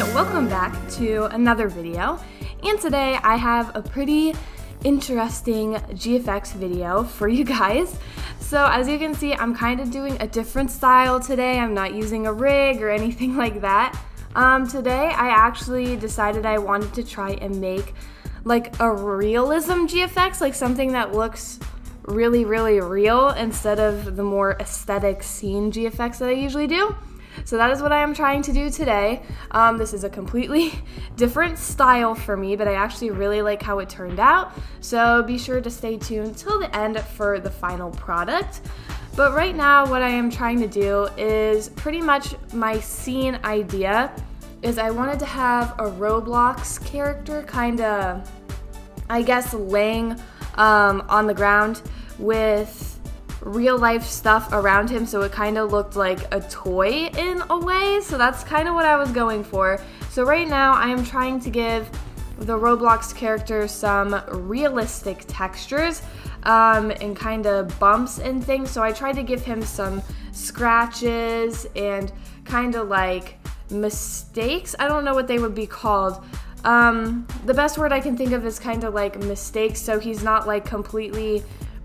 welcome back to another video. And today I have a pretty interesting GFX video for you guys. So as you can see, I'm kind of doing a different style today. I'm not using a rig or anything like that. Um, today I actually decided I wanted to try and make like a realism GFX, like something that looks really, really real instead of the more aesthetic scene GFX that I usually do. So that is what I am trying to do today. Um, this is a completely different style for me, but I actually really like how it turned out. So be sure to stay tuned till the end for the final product. But right now, what I am trying to do is pretty much my scene idea is I wanted to have a Roblox character kind of, I guess, laying um, on the ground with real life stuff around him so it kind of looked like a toy in a way. So that's kind of what I was going for. So right now I am trying to give the Roblox character some realistic textures um, and kind of bumps and things. So I tried to give him some scratches and kind of like mistakes. I don't know what they would be called. Um, the best word I can think of is kind of like mistakes. So he's not like completely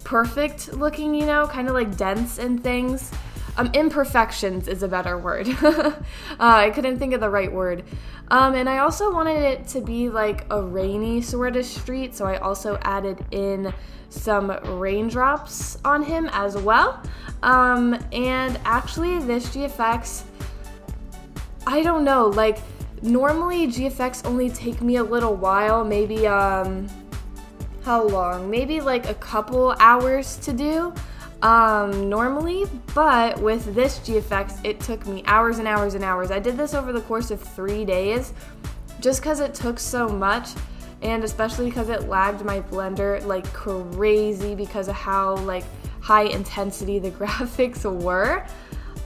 perfect looking, you know, kind of like dents and things. Um, imperfections is a better word. uh, I couldn't think of the right word. Um, and I also wanted it to be like a rainy sort of street, so I also added in some raindrops on him as well. Um, and actually, this GFX, I don't know, like normally GFX only take me a little while, maybe um, how long? Maybe like a couple hours to do um, normally, but with this GFX, it took me hours and hours and hours. I did this over the course of three days just because it took so much and especially because it lagged my blender like crazy because of how like high intensity the graphics were.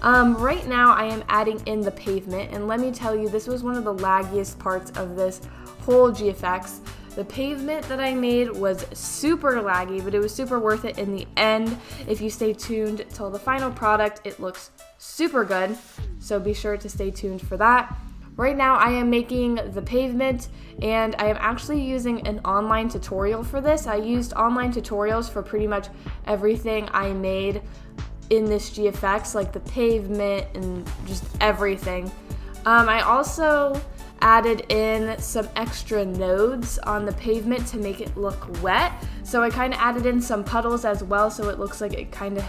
Um, right now I am adding in the pavement and let me tell you this was one of the laggiest parts of this whole GFX the pavement that I made was super laggy, but it was super worth it in the end. If you stay tuned till the final product, it looks super good. So be sure to stay tuned for that. Right now I am making the pavement and I am actually using an online tutorial for this. I used online tutorials for pretty much everything I made in this GFX, like the pavement and just everything. Um, I also added in some extra nodes on the pavement to make it look wet. So I kind of added in some puddles as well so it looks like it kind of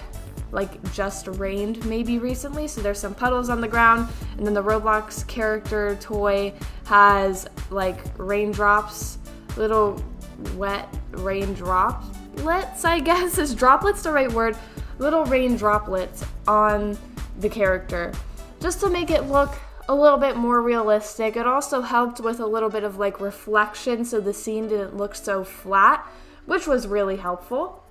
like just rained maybe recently. So there's some puddles on the ground and then the Roblox character toy has like raindrops, little wet raindroplets, I guess. Is droplets the right word? Little rain droplets on the character just to make it look a little bit more realistic. It also helped with a little bit of like reflection so the scene didn't look so flat, which was really helpful.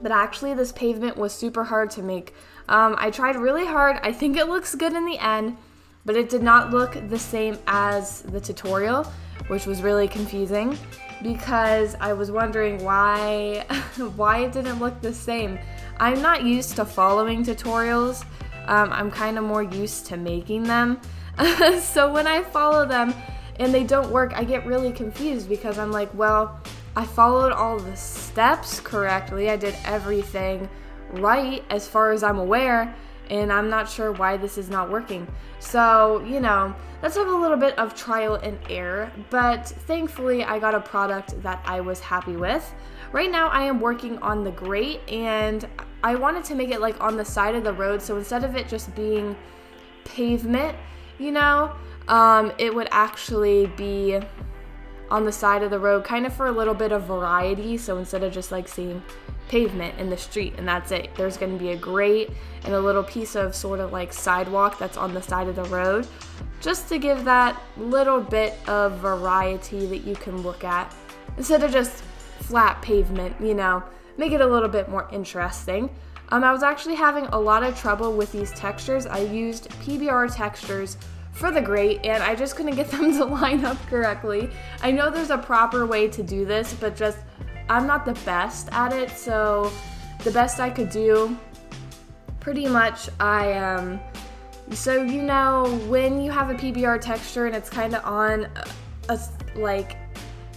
But actually, this pavement was super hard to make. Um, I tried really hard. I think it looks good in the end, but it did not look the same as the tutorial, which was really confusing because I was wondering why why it didn't look the same. I'm not used to following tutorials, um, I'm kind of more used to making them. so when I follow them and they don't work, I get really confused because I'm like, well, I followed all the steps correctly. I did everything right as far as I'm aware, and I'm not sure why this is not working. So, you know, let's have a little bit of trial and error, but thankfully I got a product that I was happy with. Right now I am working on the grate and I wanted to make it like on the side of the road, so instead of it just being pavement, you know, um, it would actually be on the side of the road, kind of for a little bit of variety. So instead of just like seeing pavement in the street and that's it, there's going to be a grate and a little piece of sort of like sidewalk that's on the side of the road, just to give that little bit of variety that you can look at instead of just flat pavement, you know make it a little bit more interesting. Um, I was actually having a lot of trouble with these textures. I used PBR textures for the grate and I just couldn't get them to line up correctly. I know there's a proper way to do this, but just I'm not the best at it, so the best I could do, pretty much I um, So you know when you have a PBR texture and it's kind of on a, a like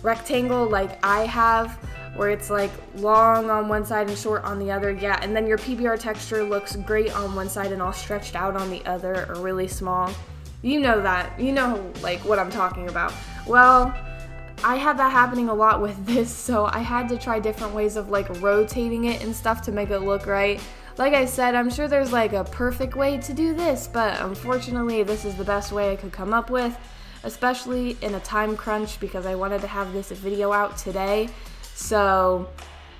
rectangle like I have where it's like long on one side and short on the other. Yeah, and then your PBR texture looks great on one side and all stretched out on the other or really small. You know that. You know like what I'm talking about. Well, I had that happening a lot with this, so I had to try different ways of like rotating it and stuff to make it look right. Like I said, I'm sure there's like a perfect way to do this, but unfortunately, this is the best way I could come up with, especially in a time crunch because I wanted to have this video out today. So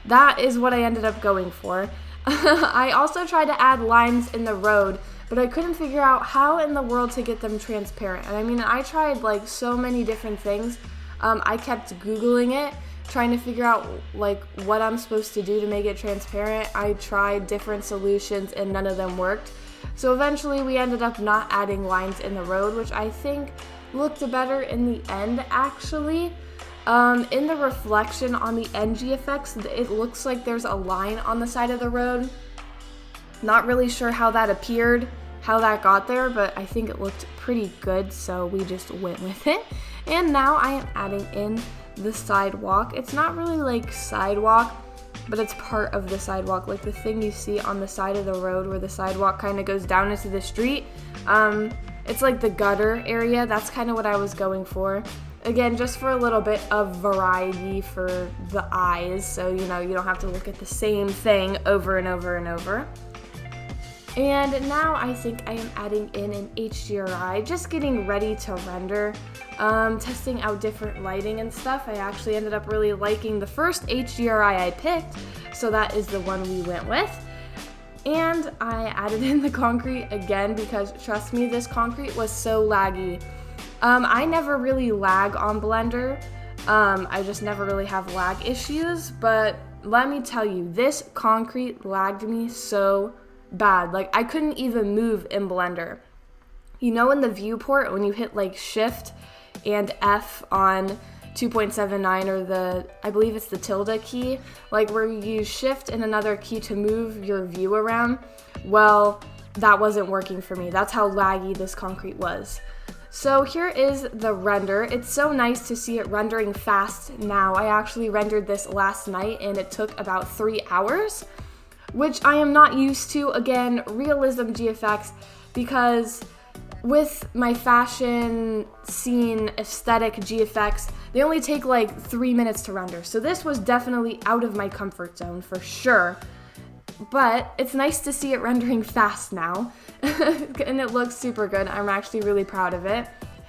that is what I ended up going for. I also tried to add lines in the road, but I couldn't figure out how in the world to get them transparent. And I mean, I tried like so many different things. Um, I kept Googling it, trying to figure out like what I'm supposed to do to make it transparent. I tried different solutions and none of them worked. So eventually we ended up not adding lines in the road, which I think looked better in the end actually. Um, in the reflection on the NGFX, it looks like there's a line on the side of the road. Not really sure how that appeared, how that got there, but I think it looked pretty good, so we just went with it. And now I am adding in the sidewalk. It's not really like sidewalk, but it's part of the sidewalk, like the thing you see on the side of the road where the sidewalk kind of goes down into the street. Um, it's like the gutter area. That's kind of what I was going for. Again, just for a little bit of variety for the eyes, so you know you don't have to look at the same thing over and over and over. And now I think I am adding in an HDRI, just getting ready to render, um, testing out different lighting and stuff. I actually ended up really liking the first HDRI I picked, so that is the one we went with. And I added in the concrete again because trust me, this concrete was so laggy. Um, I never really lag on Blender. Um, I just never really have lag issues, but let me tell you, this concrete lagged me so bad. Like I couldn't even move in Blender. You know in the viewport when you hit like shift and F on 2.79 or the I believe it's the tilde key, like where you use shift and another key to move your view around. Well, that wasn't working for me. That's how laggy this concrete was. So here is the render. It's so nice to see it rendering fast now. I actually rendered this last night and it took about three hours which I am not used to. Again, realism GFX, because with my fashion scene aesthetic GFX, they only take like three minutes to render. So this was definitely out of my comfort zone for sure. But it's nice to see it rendering fast now. and it looks super good. I'm actually really proud of it.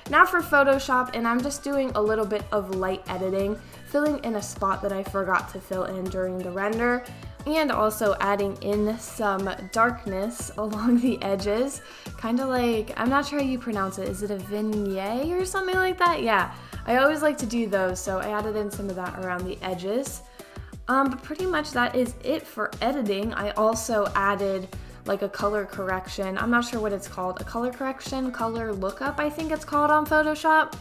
Now for Photoshop, and I'm just doing a little bit of light editing, filling in a spot that I forgot to fill in during the render and also adding in some darkness along the edges. Kind of like, I'm not sure how you pronounce it. Is it a vignette or something like that? Yeah, I always like to do those, so I added in some of that around the edges. Um, but pretty much that is it for editing. I also added like a color correction. I'm not sure what it's called. A color correction, color lookup, I think it's called on Photoshop.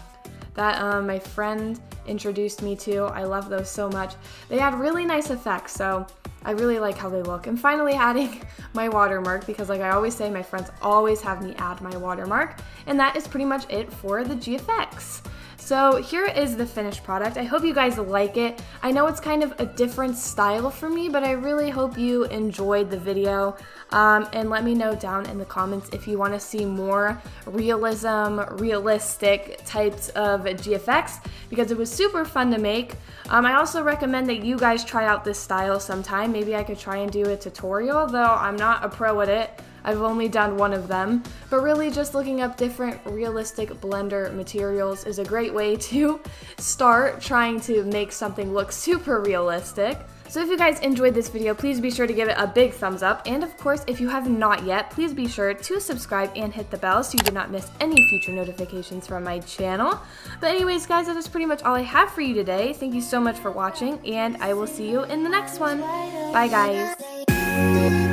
That um, my friend introduced me to. I love those so much. They had really nice effects, so I really like how they look. And finally adding my watermark because like I always say, my friends always have me add my watermark. And that is pretty much it for the GFX. So here is the finished product. I hope you guys like it. I know it's kind of a different style for me, but I really hope you enjoyed the video. Um, and let me know down in the comments if you want to see more realism, realistic types of GFX because it was super fun to make. Um, I also recommend that you guys try out this style sometime. Maybe I could try and do a tutorial, though I'm not a pro at it. I've only done one of them, but really just looking up different realistic Blender materials is a great way to start trying to make something look super realistic. So if you guys enjoyed this video, please be sure to give it a big thumbs up. And of course, if you have not yet, please be sure to subscribe and hit the bell so you do not miss any future notifications from my channel. But anyways, guys, that is pretty much all I have for you today. Thank you so much for watching, and I will see you in the next one. Bye, guys.